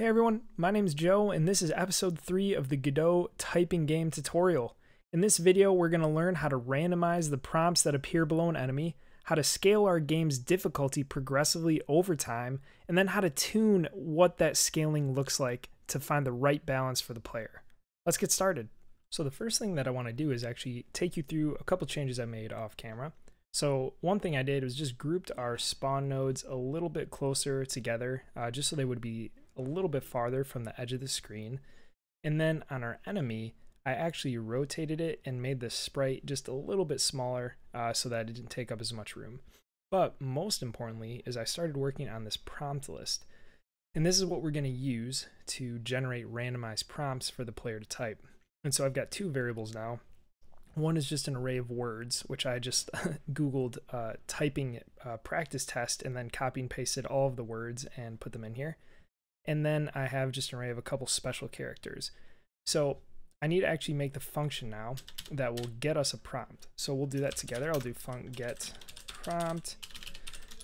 Hey everyone, my name is Joe and this is episode 3 of the Godot typing game tutorial. In this video, we're going to learn how to randomize the prompts that appear below an enemy, how to scale our game's difficulty progressively over time, and then how to tune what that scaling looks like to find the right balance for the player. Let's get started. So the first thing that I want to do is actually take you through a couple changes I made off camera. So one thing I did was just grouped our spawn nodes a little bit closer together, uh, just so they would be a little bit farther from the edge of the screen. And then on our enemy, I actually rotated it and made the sprite just a little bit smaller uh, so that it didn't take up as much room. But most importantly is I started working on this prompt list. And this is what we're going to use to generate randomized prompts for the player to type. And so I've got two variables now. One is just an array of words, which I just Googled uh, typing uh, practice test and then copy and pasted all of the words and put them in here. And then I have just an array of a couple special characters. So I need to actually make the function now that will get us a prompt. So we'll do that together. I'll do func get prompt.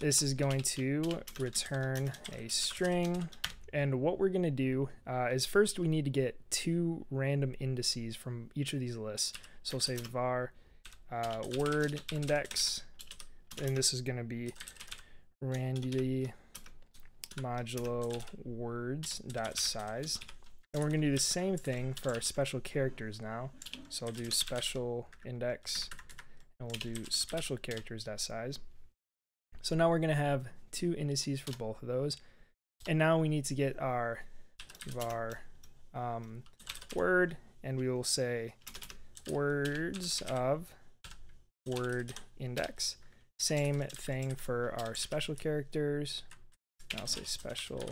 This is going to return a string. And what we're going to do uh, is first we need to get two random indices from each of these lists. So we'll say var uh, word index, and this is going to be randi modulo words dot size. And we're going to do the same thing for our special characters now. So I'll do special index and we'll do special characters dot size. So now we're going to have two indices for both of those. And now we need to get our var um, word and we will say words of word index. Same thing for our special characters I'll say special,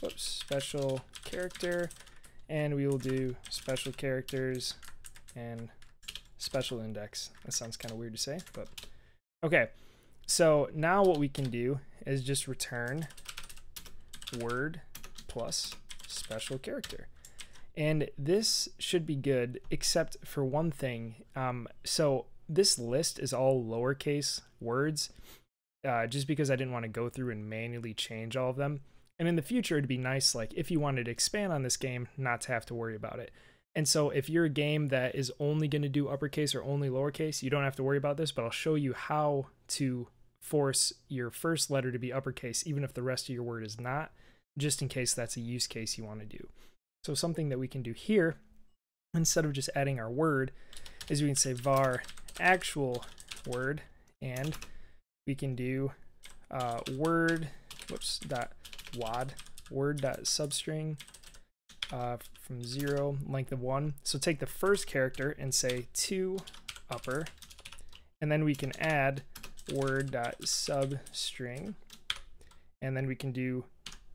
whoops, special character, and we will do special characters and special index. That sounds kind of weird to say, but okay. So now what we can do is just return word plus special character. And this should be good, except for one thing. Um, so this list is all lowercase words, uh, just because I didn't want to go through and manually change all of them. And in the future, it'd be nice, like if you wanted to expand on this game, not to have to worry about it. And so if you're a game that is only going to do uppercase or only lowercase, you don't have to worry about this, but I'll show you how to force your first letter to be uppercase, even if the rest of your word is not, just in case that's a use case you want to do. So something that we can do here, instead of just adding our word, is we can say var actual word and we can do uh, word, whoops, dot wad, word dot substring uh, from zero, length of one. So take the first character and say to upper, and then we can add word dot substring, and then we can do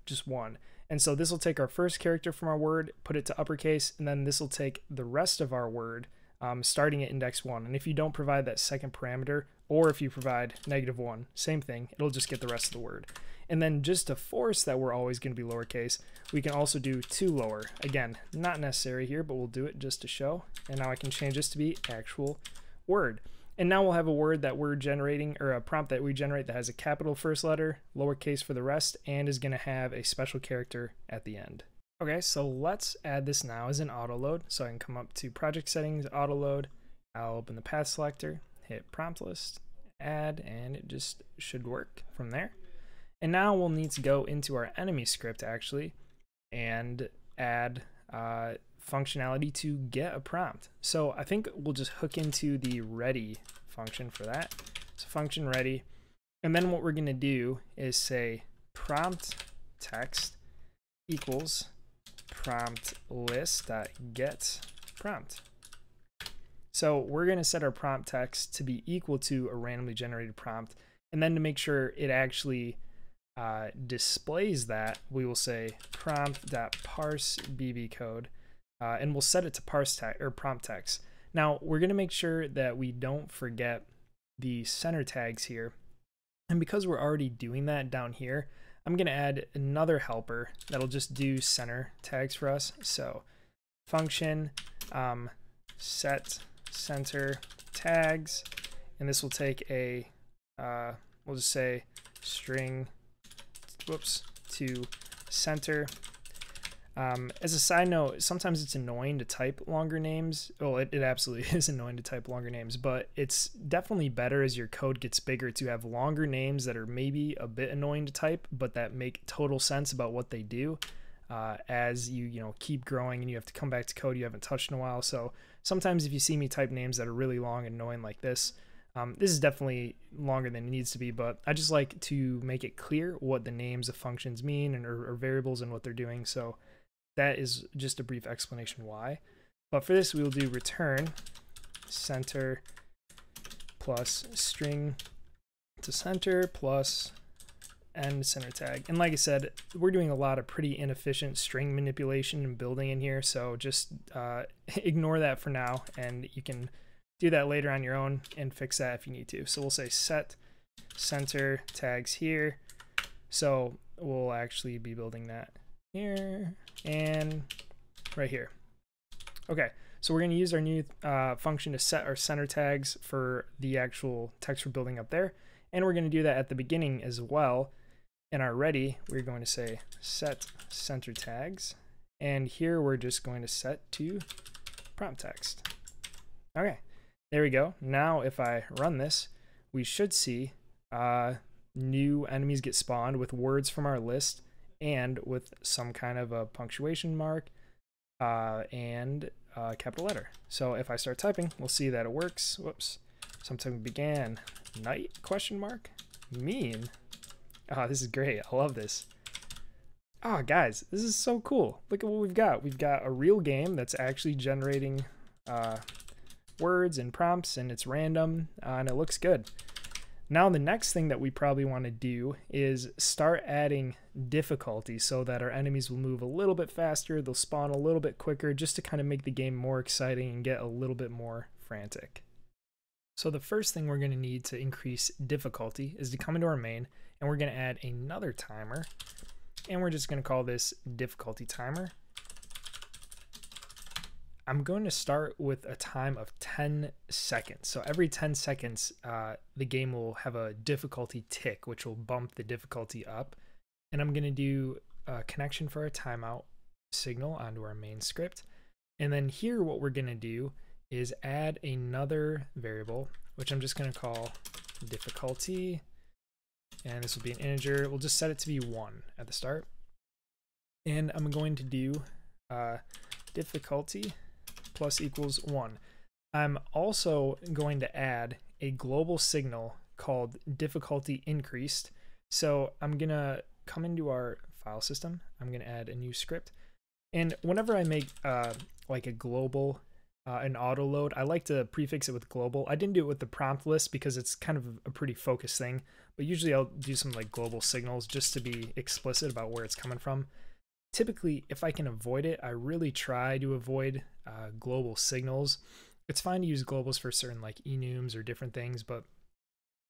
just one. And so this will take our first character from our word, put it to uppercase, and then this will take the rest of our word, um, starting at index one. And if you don't provide that second parameter, or if you provide negative one, same thing, it'll just get the rest of the word. And then just to force that we're always going to be lowercase, we can also do to lower. Again, not necessary here, but we'll do it just to show. And now I can change this to be actual word. And now we'll have a word that we're generating, or a prompt that we generate that has a capital first letter, lowercase for the rest, and is going to have a special character at the end. Okay, so let's add this now as an auto load. So I can come up to project settings, auto load. I'll open the path selector, hit prompt list, add, and it just should work from there. And now we'll need to go into our enemy script actually and add uh, functionality to get a prompt. So I think we'll just hook into the ready function for that. So function ready. And then what we're going to do is say prompt text equals prompt list dot get prompt. So we're going to set our prompt text to be equal to a randomly generated prompt. And then to make sure it actually uh, displays that, we will say prompt.parse bb code, uh, and we'll set it to parse text or prompt text. Now we're going to make sure that we don't forget the center tags here. And because we're already doing that down here, I'm going to add another helper that'll just do center tags for us. So function um, set center tags, and this will take a, uh, we'll just say string, whoops, to center, Um, as a side note, sometimes it's annoying to type longer names. Well, it, it absolutely is annoying to type longer names, but it's definitely better as your code gets bigger to have longer names that are maybe a bit annoying to type, but that make total sense about what they do. Uh, as you you know keep growing and you have to come back to code you haven't touched in a while. So sometimes if you see me type names that are really long and annoying like this, um, this is definitely longer than it needs to be, but I just like to make it clear what the names of functions mean and or, or variables and what they're doing. So that is just a brief explanation why. But for this, we will do return center plus string to center plus end center tag. And like I said, we're doing a lot of pretty inefficient string manipulation and building in here. So just uh, ignore that for now and you can do that later on your own and fix that if you need to. So we'll say set center tags here. So we'll actually be building that here and right here. Okay, so we're going to use our new uh, function to set our center tags for the actual text we're building up there. And we're going to do that at the beginning as well. In our ready, we're going to say set center tags. And here we're just going to set to prompt text. Okay, there we go. Now if I run this, we should see uh, new enemies get spawned with words from our list and with some kind of a punctuation mark uh, and a capital letter. So if I start typing, we'll see that it works. Whoops. Sometime began night question mark mean. Oh, this is great. I love this. Oh, guys, this is so cool. Look at what we've got. We've got a real game that's actually generating uh, words and prompts, and it's random, uh, and it looks good. Now the next thing that we probably want to do is start adding difficulty so that our enemies will move a little bit faster, they'll spawn a little bit quicker, just to kind of make the game more exciting and get a little bit more frantic. So the first thing we're going to need to increase difficulty is to come into our main and we're going to add another timer and we're just going to call this difficulty timer I'm going to start with a time of 10 seconds. So every 10 seconds, uh, the game will have a difficulty tick, which will bump the difficulty up. And I'm going to do a connection for a timeout signal onto our main script. And then here, what we're going to do is add another variable, which I'm just going to call difficulty. And this will be an integer. We'll just set it to be one at the start. And I'm going to do uh, difficulty plus equals 1. I'm also going to add a global signal called difficulty increased. So I'm going to come into our file system. I'm going to add a new script. And whenever I make uh, like a global, uh, an auto load, I like to prefix it with global. I didn't do it with the prompt list because it's kind of a pretty focused thing. But usually I'll do some like global signals just to be explicit about where it's coming from typically, if I can avoid it, I really try to avoid uh, global signals. It's fine to use globals for certain like enums or different things, but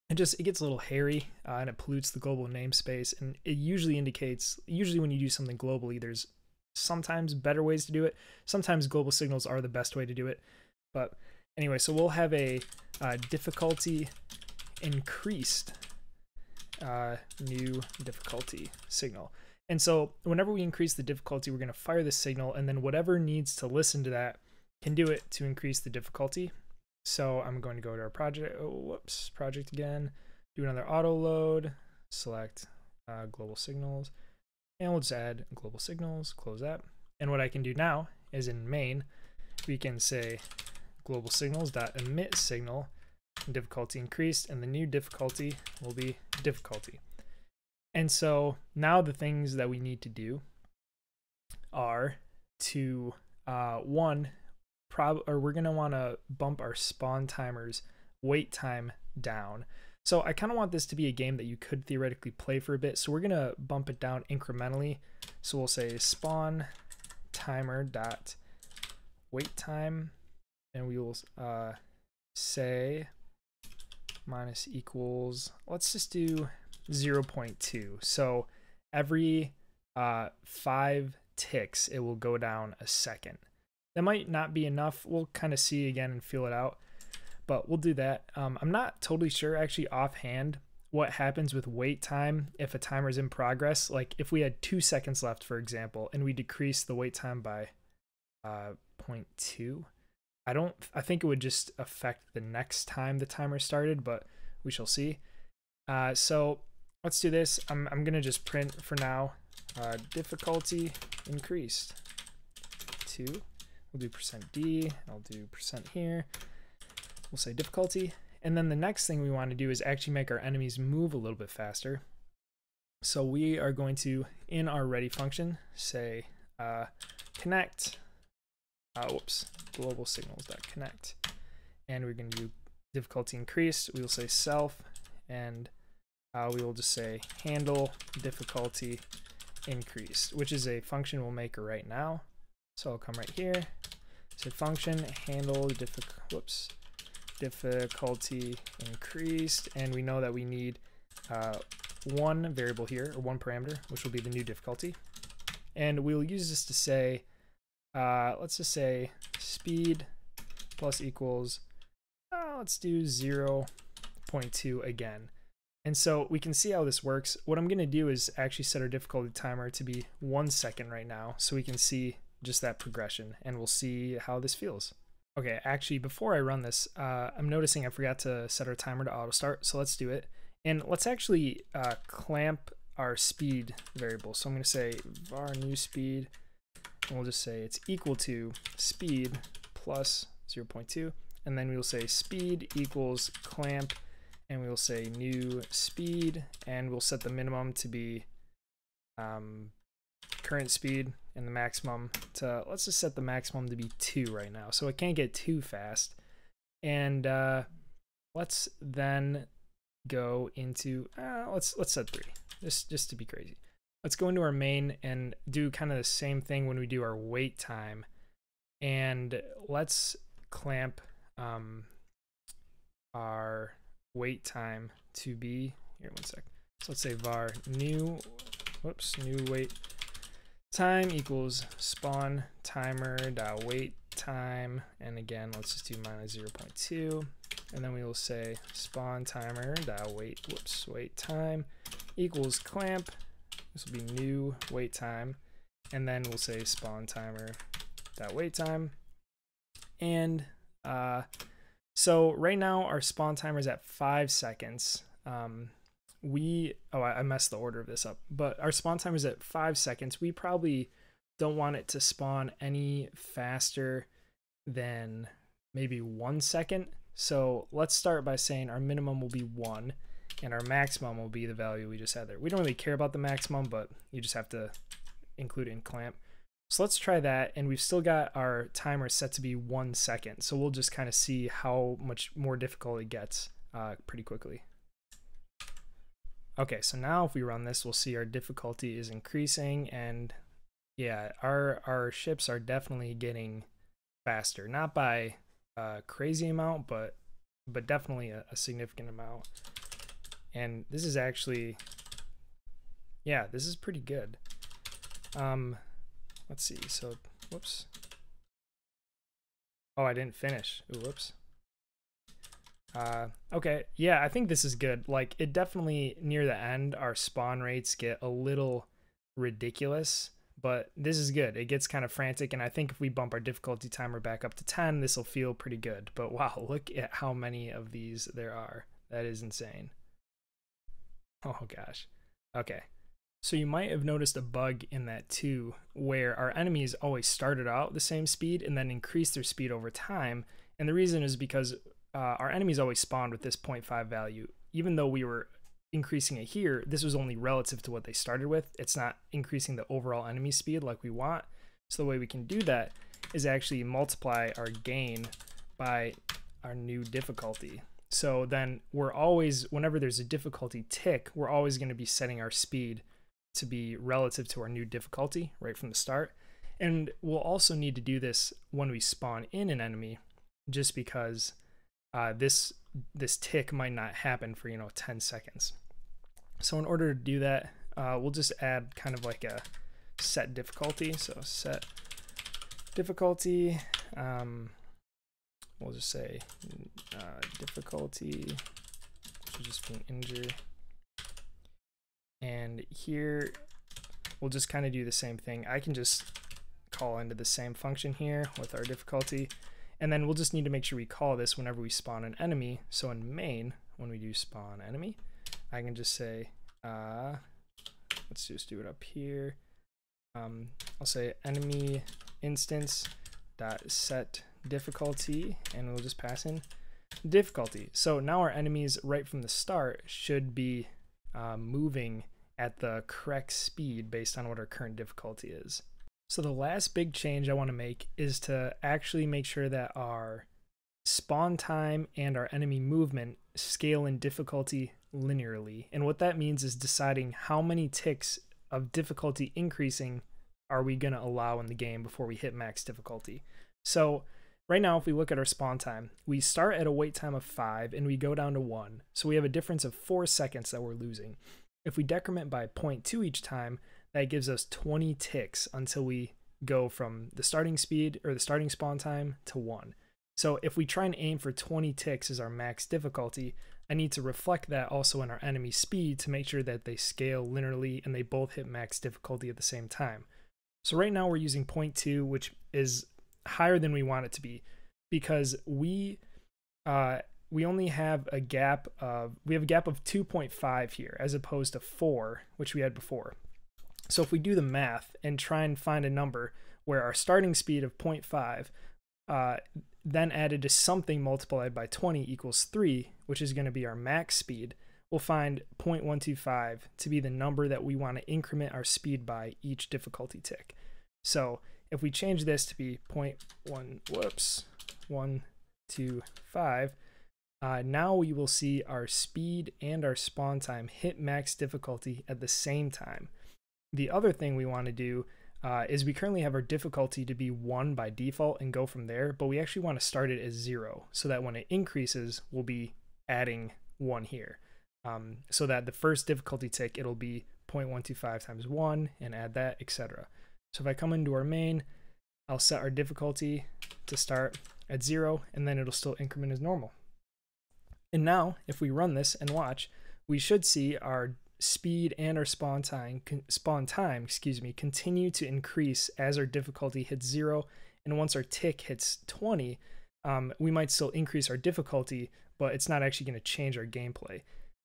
it just it gets a little hairy uh, and it pollutes the global namespace. And it usually indicates usually when you do something globally, there's sometimes better ways to do it. Sometimes global signals are the best way to do it. But anyway, so we'll have a uh, difficulty increased uh, new difficulty signal. And so whenever we increase the difficulty, we're going to fire the signal, and then whatever needs to listen to that can do it to increase the difficulty. So I'm going to go to our project, oh, whoops, project again, do another auto load, select uh, global signals, and we'll just add global signals, close that. And what I can do now is in main, we can say global signals dot emit signal difficulty increased, and the new difficulty will be difficulty. And so now the things that we need to do are to uh, one, prob or we're gonna want to bump our spawn timers wait time down. So I kind of want this to be a game that you could theoretically play for a bit. So we're gonna bump it down incrementally. So we'll say spawn timer dot wait time, and we will uh, say minus equals. Let's just do 0.2. So every uh, five ticks, it will go down a second. That might not be enough. We'll kind of see again and feel it out, but we'll do that. Um, I'm not totally sure actually offhand what happens with wait time if a timer is in progress. Like if we had two seconds left, for example, and we decrease the wait time by uh, 0.2, I don't, I think it would just affect the next time the timer started, but we shall see. Uh, so let's do this. I'm, I'm to just print for now, uh, difficulty increased to. We'll do percent %d, I'll do percent here. We'll say difficulty. And then the next thing we want to do is actually make our enemies move a little bit faster. So we are going to, in our ready function, say uh, connect, uh, whoops, global signals.connect. And we're going to do difficulty increased. We will say self, and uh, we will just say handle difficulty increased, which is a function we'll make right now. So I'll come right here, say function handle difficulty, whoops, difficulty increased, and we know that we need uh, one variable here, or one parameter, which will be the new difficulty. And we'll use this to say, uh, let's just say speed plus equals, uh, let's do 0 0.2 again. And so we can see how this works. What I'm going to do is actually set our difficulty timer to be one second right now so we can see just that progression and we'll see how this feels. Okay, actually, before I run this, uh, I'm noticing I forgot to set our timer to auto start, so let's do it. And let's actually uh, clamp our speed variable. So I'm going to say var new speed, and we'll just say it's equal to speed plus 0.2, and then we'll say speed equals clamp, and we will say new speed, and we'll set the minimum to be um, current speed and the maximum to, let's just set the maximum to be 2 right now. So it can't get too fast. And uh, let's then go into, uh, let's let's set 3, just, just to be crazy. Let's go into our main and do kind of the same thing when we do our wait time. And let's clamp um, our wait time to be, here one sec. So let's say var new, whoops, new wait time equals spawn timer dot wait time and again let's just do minus 0 0.2 and then we will say spawn timer dot wait whoops wait time equals clamp this will be new wait time. And then we'll say spawn timer dot wait time. And uh, so right now our spawn timer is at five seconds. Um, we oh I, messed the order of this up but our spawn time is at five seconds. We probably don't want it to spawn any faster than maybe one second. So let's start by saying our minimum will be one and our maximum will be the value we just had there we don't really care about the maximum but you just have to include it in clamp so let's try that and we've still got our timer set to be one second so we'll just kind of see how much more difficult it gets uh, pretty quickly Okay, so now if we run this, we'll see our difficulty is increasing and yeah, our our ships are definitely getting faster. Not by a crazy amount, but but definitely a, a significant amount. And this is actually yeah, this is pretty good. Um let's see. So, whoops. Oh, I didn't finish. Ooh, whoops. Uh, okay, yeah, I think this is good. Like, it definitely, near the end, our spawn rates get a little ridiculous, but this is good. It gets kind of frantic, and I think if we bump our difficulty timer back up to 10, this will feel pretty good. But wow, look at how many of these there are. That is insane. Oh gosh. Okay. So you might have noticed a bug in that too, where our enemies always started out the same speed and then increased their speed over time. And the reason is because uh, our enemies always spawned with this 0.5 value. Even though we were increasing it here, this was only relative to what they started with. It's not increasing the overall enemy speed like we want. So the way we can do that is actually multiply our gain by our new difficulty. So then we're always, whenever there's a difficulty tick, we're always going to be setting our speed to be relative to our new difficulty right from the start. And we'll also need to do this when we spawn in an enemy, just because uh, this this tick might not happen for you know 10 seconds. So in order to do that, uh, we'll just add kind of like a set difficulty. So set difficulty. Um, we'll just say uh, difficulty should just be an integer. And here, we'll just kind of do the same thing. I can just call into the same function here with our difficulty. And then we'll just need to make sure we call this whenever we spawn an enemy. So in main, when we do spawn enemy, I can just say, uh, let's just do it up here. Um, I'll say enemy instance dot set difficulty, and we'll just pass in difficulty. So now our enemies right from the start should be uh, moving at the correct speed based on what our current difficulty is. So the last big change I want to make is to actually make sure that our spawn time and our enemy movement scale in difficulty linearly. And what that means is deciding how many ticks of difficulty increasing are we going to allow in the game before we hit max difficulty. So right now, if we look at our spawn time, we start at a wait time of five and we go down to one. So we have a difference of four seconds that we're losing. If we decrement by 0.2 each time, that gives us 20 ticks until we go from the starting speed or the starting spawn time to one. So if we try and aim for 20 ticks as our max difficulty, I need to reflect that also in our enemy speed to make sure that they scale linearly and they both hit max difficulty at the same time. So right now we're using 0.2, which is higher than we want it to be because we uh, we only have a gap of we have a gap of 2.5 here as opposed to 4 which we had before. So if we do the math and try and find a number where our starting speed of 0.5 uh, then added to something multiplied by 20 equals 3 which is going to be our max speed we'll find 0.125 to be the number that we want to increment our speed by each difficulty tick. So if we change this to be 0.1, whoops, 125, uh, now we will see our speed and our spawn time hit max difficulty at the same time. The other thing we want to do uh, is we currently have our difficulty to be 1 by default and go from there, but we actually want to start it as 0 so that when it increases, we'll be adding 1 here. Um, so that the first difficulty tick, it'll be 0.125 times 1 and add that, etc. So if I come into our main, I'll set our difficulty to start at zero, and then it'll still increment as normal. And now, if we run this and watch, we should see our speed and our spawn time, spawn time, excuse me, continue to increase as our difficulty hits zero. And once our tick hits 20, um, we might still increase our difficulty, but it's not actually going to change our gameplay.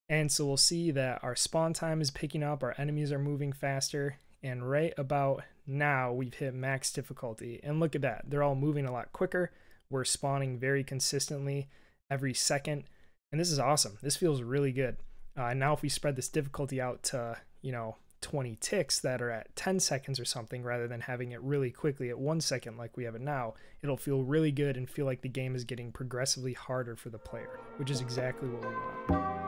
And so we'll see that our spawn time is picking up, our enemies are moving faster, and right about now we've hit max difficulty. And look at that, they're all moving a lot quicker. We're spawning very consistently every second. And this is awesome. This feels really good. Uh, now if we spread this difficulty out to, you know, 20 ticks that are at 10 seconds or something rather than having it really quickly at one second like we have it now, it'll feel really good and feel like the game is getting progressively harder for the player, which is exactly what we want.